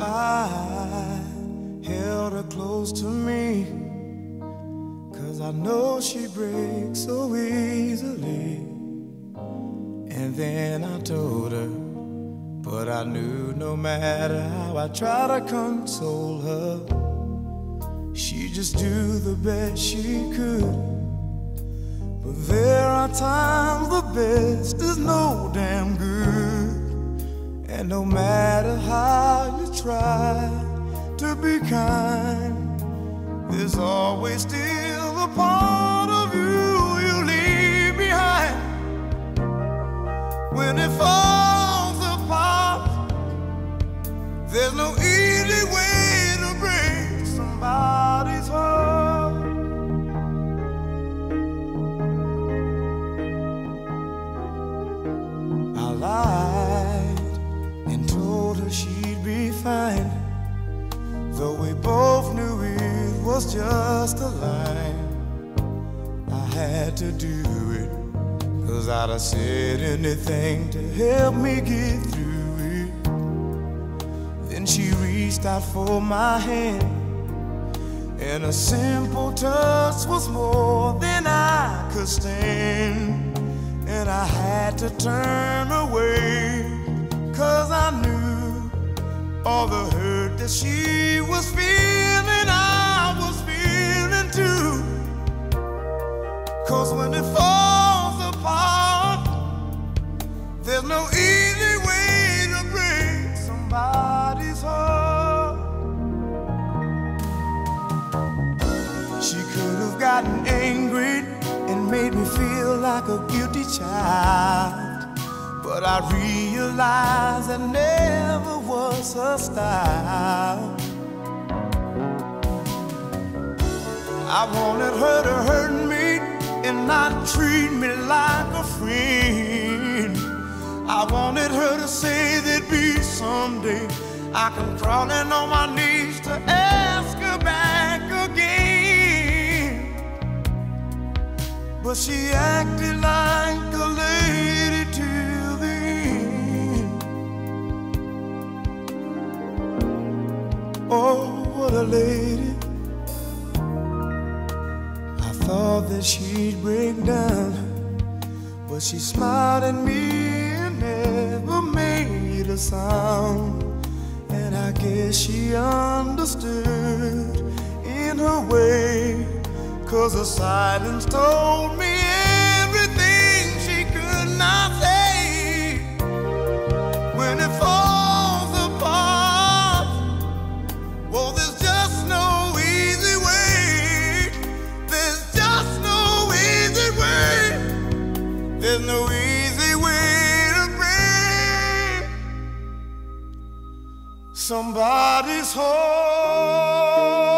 I held her close to me. Cause I know she breaks so easily. And then I told her, but I knew no matter how I try to console her, she just do the best she could. But there are times the best is no damn good. And no matter how you try to be kind, there's always still a part of you you leave behind. When it falls apart, there's no was just a lie. I had to do it, cause I'd have said anything to help me get through it. Then she reached out for my hand, and a simple touch was more than I could stand. And I had to turn away, cause I knew all the hurt that she was feeling, gotten angry and made me feel like a guilty child. But I realized that never was her style. I wanted her to hurt me and not treat me like a friend. I wanted her to say there'd be someday I come crawling on my knees to ask her back again. But she acted like a lady till the end. Oh, what a lady. I thought that she'd break down, but she smiled at me and never made a sound. And I guess she understood in her way, cause her silence told me everything she could not say. When it falls apart, well, there's just no easy way. There's just no easy way. There's no easy way to break somebody's heart.